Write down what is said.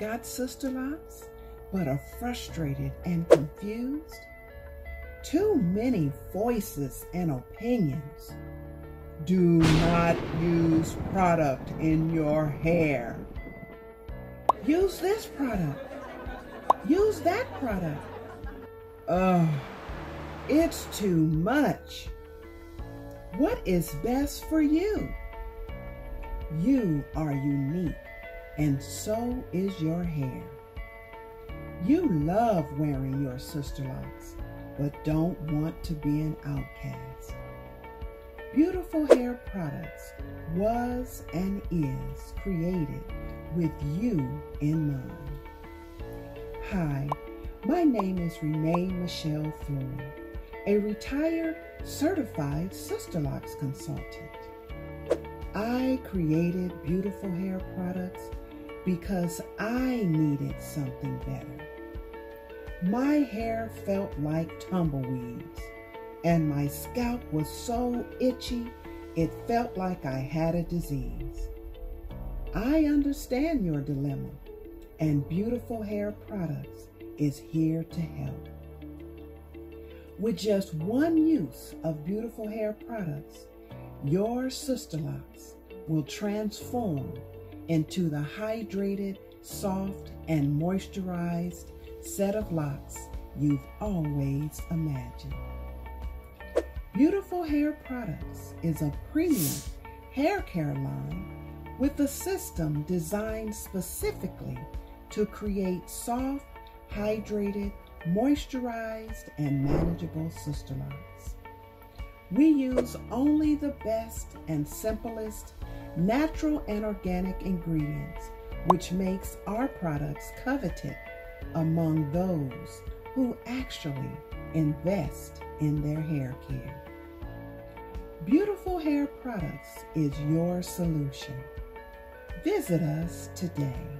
got Sisterlocks, but are frustrated and confused? Too many voices and opinions. Do not use product in your hair. Use this product. Use that product. Ugh, it's too much. What is best for you? You are unique, and so is your hair. You love wearing your Sisterlocks, but don't want to be an outcast. Beautiful Hair Products was and is created with you in mind. Hi, my name is Rene' Michelle Floyd, a retired certified Sisterlocks consultant. I created Beautiful Hair Products because I needed something better. My hair felt like tumbleweeds, and my scalp was so itchy it felt like I had a disease. I understand your dilemma, and Beautiful Hair Products is here to help. With just one use of Beautiful Hair Products, your Sisterlocks will transform into the hydrated, soft, and moisturized set of locks you've always imagined. Beautiful Hair Products is a premium hair care line with a system designed specifically to create soft, hydrated, moisturized, and manageable Sisterlocks. We use only the best and simplest natural and organic ingredients, which makes our products coveted among those who actually invest in their hair care. Beautiful Hair Products is your solution. Visit us today.